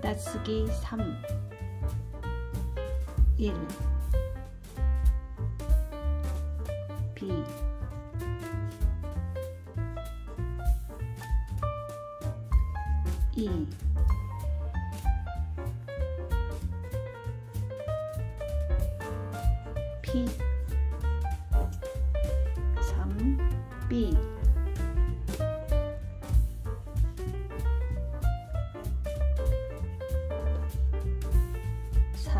받아쓰기 3 1 B. 2 P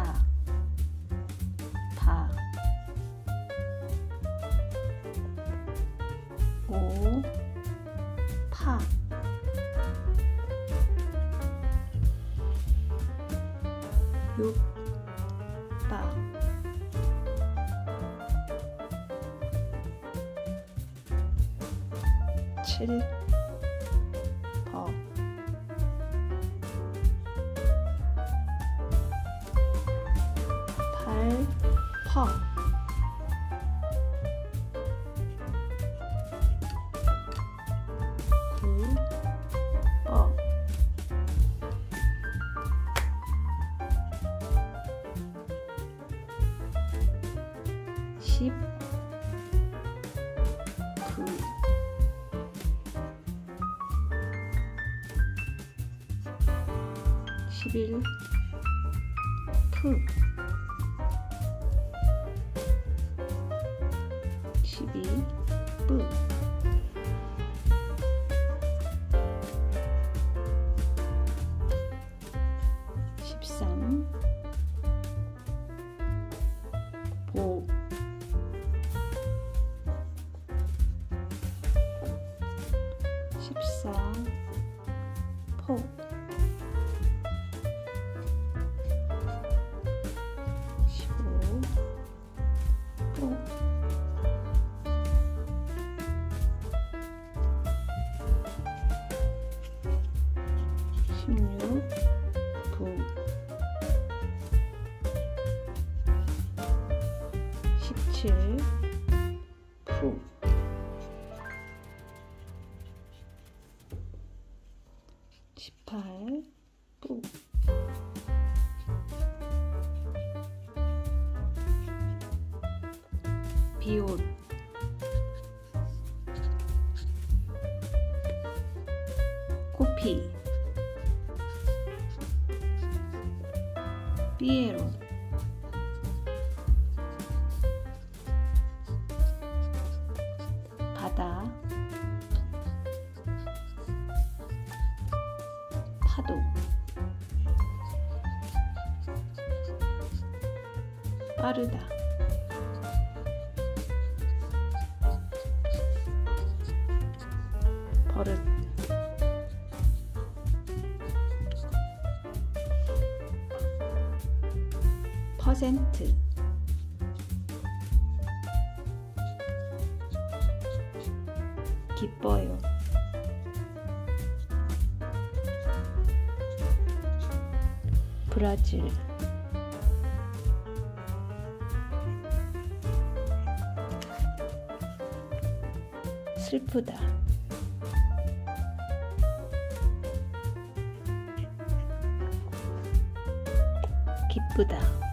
4파5 파. 6빠7 퍼. 9 뻐. 10 구. 11 푸. 12 뿌. 13 보. 14 포. 16 부. 17 푸. 18 뿌. '비옷' 코피 삐에로 바다. 파도. 빠르다. 버릇 퍼센트. 기뻐요. 브라질. 슬프다. 기쁘다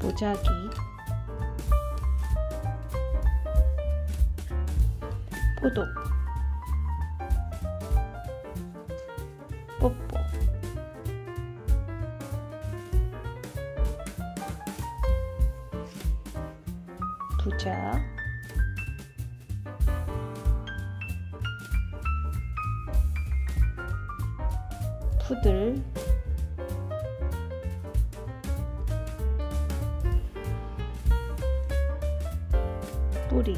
보자기. 포도. 뽀뽀. 부자. 푸들 뿌리